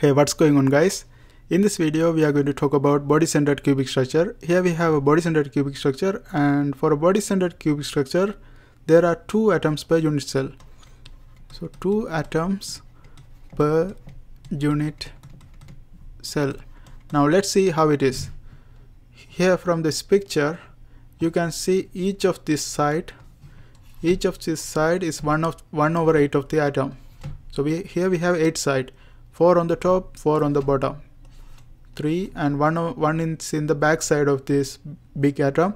Hey, what's going on guys? In this video, we are going to talk about body-centered cubic structure. Here we have a body-centered cubic structure and for a body-centered cubic structure, there are two atoms per unit cell. So two atoms per unit cell. Now let's see how it is. Here from this picture, you can see each of this side, each of this side is one of 1 over 8 of the atom. So we here we have 8 side 4 on the top 4 on the bottom. 3 and 1 1 is in the back side of this big atom.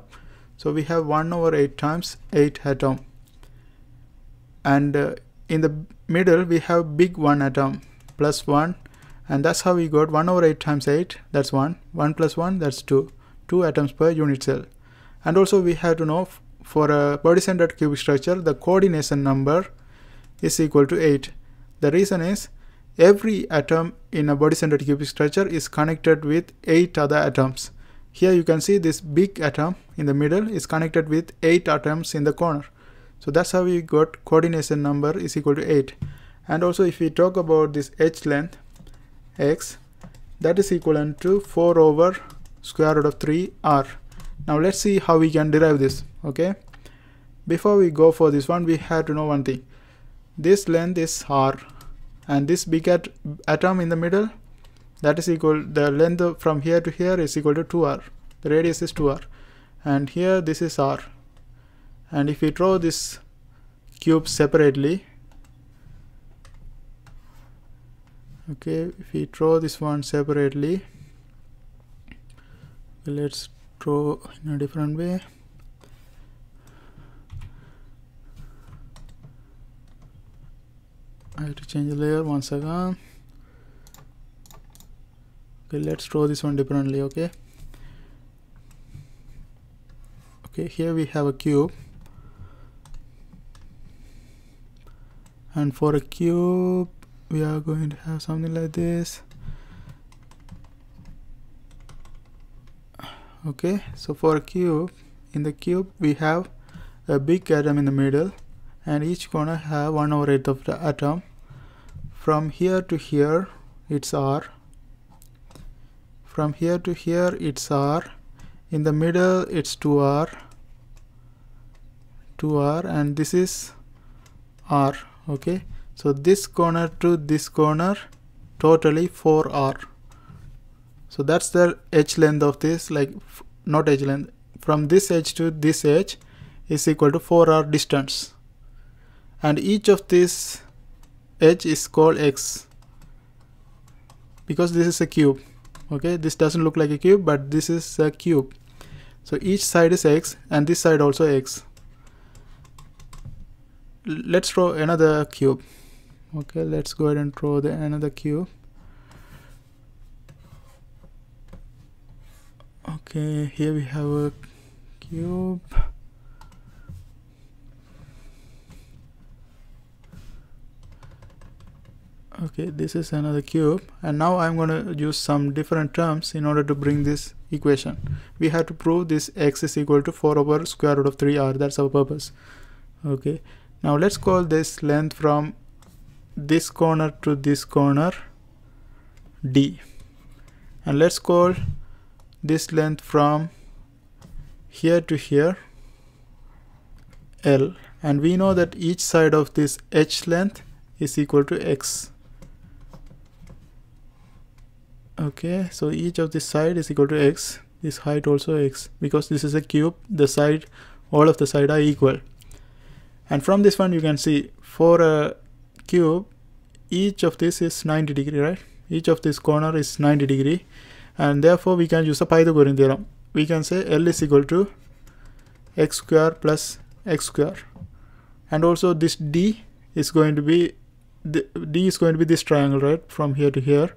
So we have 1 over 8 times 8 atom. And uh, in the middle we have big 1 atom plus 1 and that's how we got 1 over 8 times 8 that's 1 1 plus 1 that's 2 2 atoms per unit cell. And also we have to know for a body centered cubic structure the coordination number is equal to 8 the reason is Every atom in a body-centered cubic structure is connected with 8 other atoms. Here you can see this big atom in the middle is connected with 8 atoms in the corner. So that's how we got coordination number is equal to 8. And also if we talk about this edge length x that is equivalent to 4 over square root of 3 r. Now let's see how we can derive this. Okay. Before we go for this one we have to know one thing. This length is r and this big at atom in the middle that is equal the length from here to here is equal to 2r the radius is 2r and here this is r. And if we draw this cube separately okay if we draw this one separately let's draw in a different way I have to change the layer once again. Okay let's draw this one differently okay? Okay here we have a cube. And for a cube we are going to have something like this. Okay so for a cube in the cube we have a big atom in the middle. And each corner have 1 over 8 of the atom from here to here it's R. From here to here it's R. In the middle it's 2R 2R and this is R okay? So this corner to this corner totally 4R so that's the edge length of this like not edge length. From this edge to this edge is equal to 4R distance. And each of these edge is called x. Because this is a cube okay? This doesn't look like a cube but this is a cube. So each side is x and this side also x. Let's draw another cube okay? Let's go ahead and draw the another cube. Okay here we have a cube okay this is another cube and now I'm going to use some different terms in order to bring this equation. We have to prove this x is equal to 4 over square root of 3r that's our purpose. Okay now let's call this length from this corner to this corner d. And let's call this length from here to here L. And we know that each side of this edge length is equal to x okay so each of this side is equal to x. This height also x because this is a cube the side all of the side are equal. And from this one you can see for a cube each of this is 90 degree right? Each of this corner is 90 degree. And therefore we can use a Pythagorean theorem. We can say L is equal to x square plus x square. And also this D is going to be the D is going to be this triangle right from here to here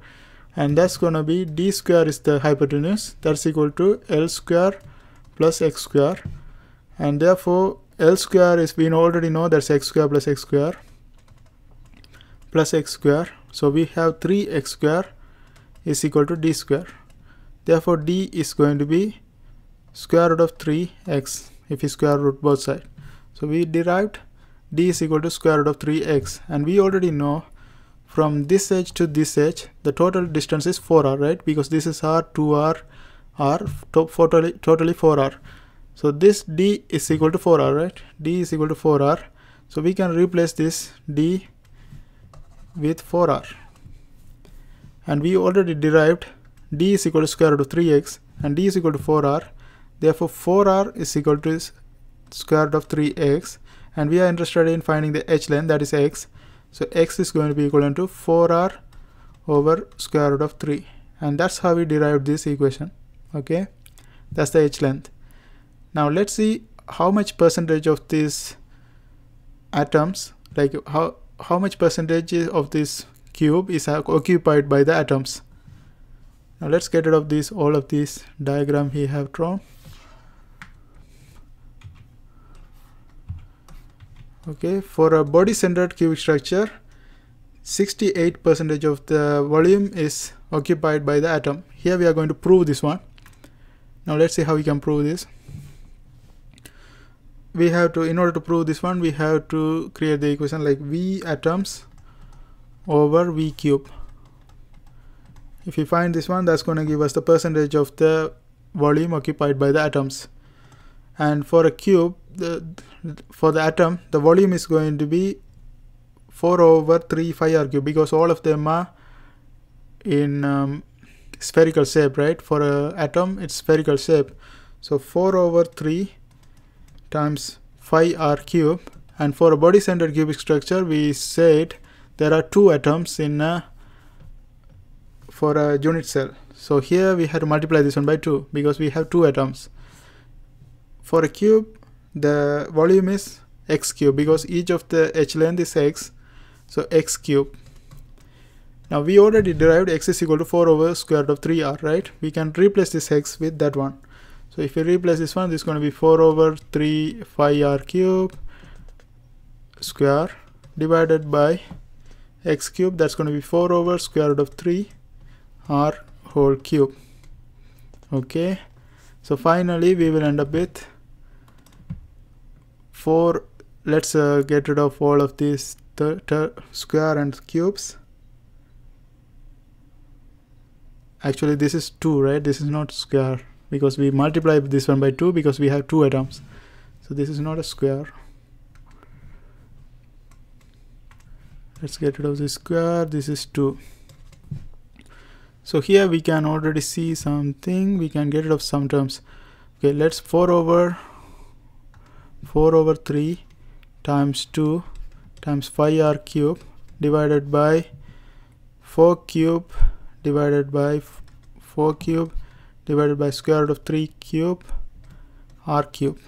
and that's gonna be d square is the hypotenuse. That's equal to l square plus x square. And therefore l square is we already know that's x square plus x square plus x square. So we have 3x square is equal to d square. Therefore d is going to be square root of 3x if we square root both sides so we derived d is equal to square root of 3x and we already know from this edge to this edge the total distance is 4r right? Because this is r 2r r totally totally 4r so this d is equal to 4r right? D is equal to 4r so we can replace this d with 4r and we already derived d is equal to square root of 3x and d is equal to 4r therefore 4r is equal to square root of 3x and we are interested in finding the edge length that is x so x is going to be equal to 4r over square root of 3 and that's how we derived this equation. Okay? That's the edge length. Now let's see how much percentage of these atoms like how how much percentage of this cube is occupied by the atoms. Now let's get rid of this all of these diagram we have drawn okay for a body centered cubic structure 68 percentage of the volume is occupied by the atom. Here we are going to prove this one. Now let's see how we can prove this. We have to in order to prove this one we have to create the equation like v atoms over v cube. If we find this one that's going to give us the percentage of the volume occupied by the atoms and for a cube the for the atom the volume is going to be 4 over 3 phi r cube because all of them are in um, spherical shape right? For a atom it's spherical shape. So 4 over 3 times phi r cube. And for a body centered cubic structure we said there are two atoms in a, for a unit cell. So here we have to multiply this one by 2 because we have two atoms for a cube the volume is x cube because each of the edge length is x so x cube. Now we already derived x is equal to 4 over square root of 3r right? We can replace this x with that one. So if we replace this one this is going to be 4 over 3 phi r cube square divided by x cube. That's going to be 4 over square root of 3 r whole cube. Okay? So finally we will end up with 4 let's uh, get rid of all of these square and cubes. Actually this is 2 right? This is not square because we multiply this one by 2 because we have two atoms. So this is not a square. Let's get rid of this square. This is 2 so here we can already see something. We can get rid of some terms. Okay let's 4 over 4 over 3 times 2 times phi r cube divided by 4 cube divided by 4 cube divided by square root of 3 cube r cube.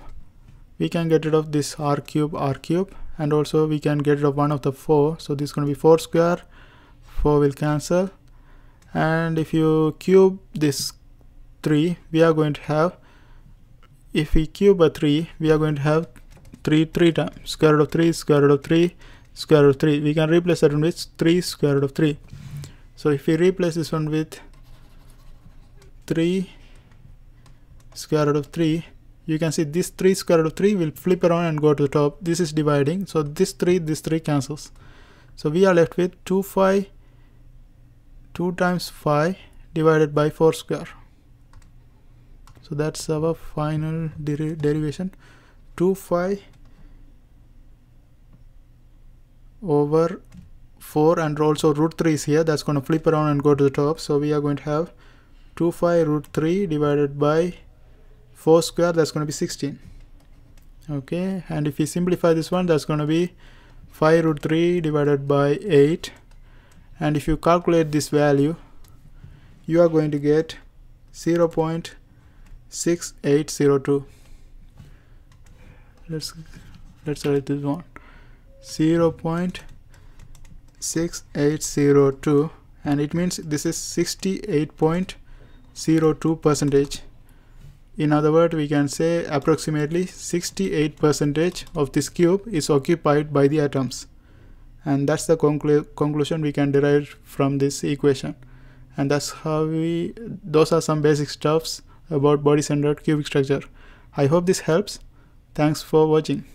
We can get rid of this r cube r cube and also we can get rid of one of the 4 so this is going to be 4 square 4 will cancel. And if you cube this 3 we are going to have if we cube a 3 we are going to have 3 3 times square root of 3 square root of 3 square root of 3 we can replace that one with 3 square root of 3 so if we replace this one with 3 square root of 3 you can see this 3 square root of 3 will flip around and go to the top. This is dividing. So this 3 this 3 cancels. So we are left with 2 phi 2 times phi divided by 4 square so that's our final der derivation. 2 phi over 4 and also root 3 is here. That's going to flip around and go to the top. So we are going to have 2 phi root 3 divided by 4 square. That's going to be 16 okay and if we simplify this one that's going to be 5 root 3 divided by 8 and if you calculate this value you are going to get 0 6802 let's let's write this one. 0 0.6802 and it means this is 68.02 percentage. In other words we can say approximately 68 percentage of this cube is occupied by the atoms. And that's the conclu conclusion we can derive from this equation. And that's how we those are some basic stuffs about body centered cubic structure. I hope this helps. Thanks for watching.